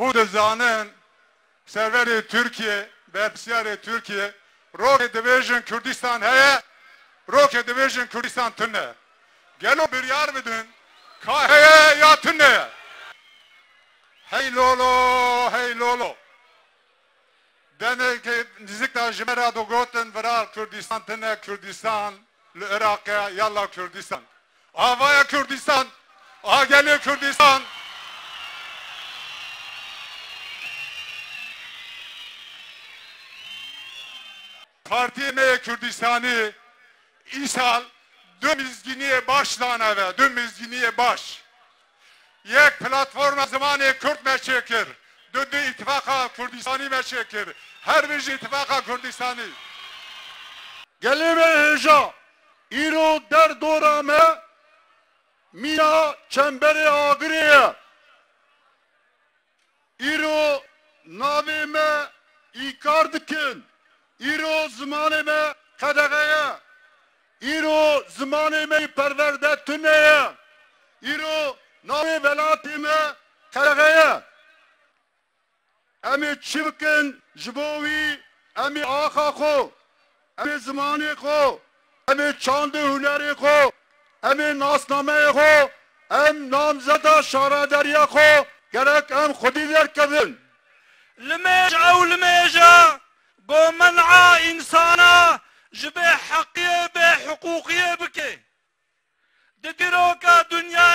Bu dizanin serveri Türkiye, bersiyarı Türkiye, Rock Division Kürdistan heye, Rock Division Kürdistan tünne. Gelo bir yar bidin, ka heye ya tünne. Hey lolo, hey lolo. Dene ki nizik da jimera do goten Kürdistan tünne Kürdistan, Irak'a yalla Kürdistan. Havaya Kürdistan, aha geliyor Kürdistan. Parti me Kürdistan'ı İsal dün mizginiye başlana ve dün mizginiye baş. Yek platforma zamanı Kürt meçekir. Dün de ittifaka Kürdistan'ı meçekir. Her bir ittifaka Kürdistan'ı. Gelime heja. İro der dorame. Mina çemberi agriye. İro navime İro zamanime kadagaya. İro zamanime perverde tüneye. İro navi velatime kadagaya. Emi çivkin jibovi emi axa xo. Emi zamanı xo. Emi çandı hüneri xo. Emi nasname xo. Em namzeda şaraderiye xo. Gerek em xudi derkedin. بو منع انسانا جبه حقيه به بكي دي دنيا